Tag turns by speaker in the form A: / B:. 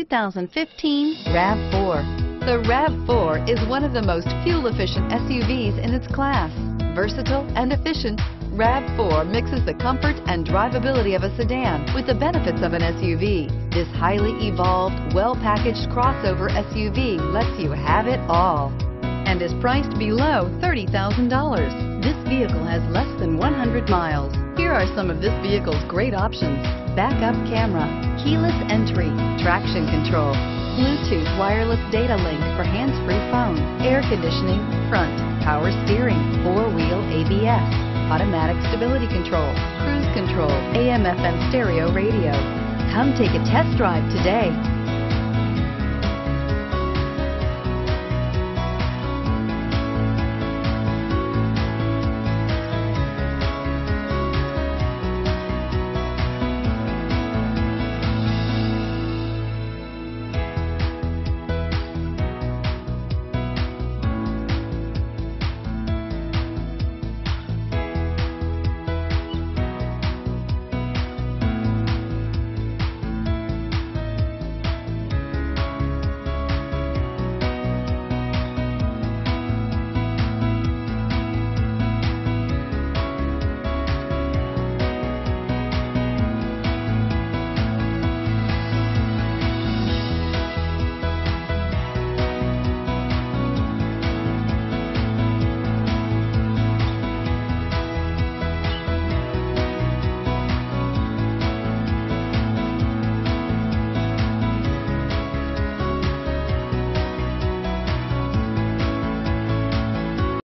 A: 2015 RAV4. The RAV4 is one of the most fuel-efficient SUVs in its class. Versatile and efficient, RAV4 mixes the comfort and drivability of a sedan with the benefits of an SUV. This highly evolved, well-packaged crossover SUV lets you have it all and is priced below $30,000. This vehicle has less than 100 miles. Here are some of this vehicle's great options. Backup camera, keyless entry, traction control, Bluetooth wireless data link for hands-free phone, air conditioning, front, power steering, four-wheel ABS, automatic stability control, cruise control, AM FM stereo radio. Come take a test drive today.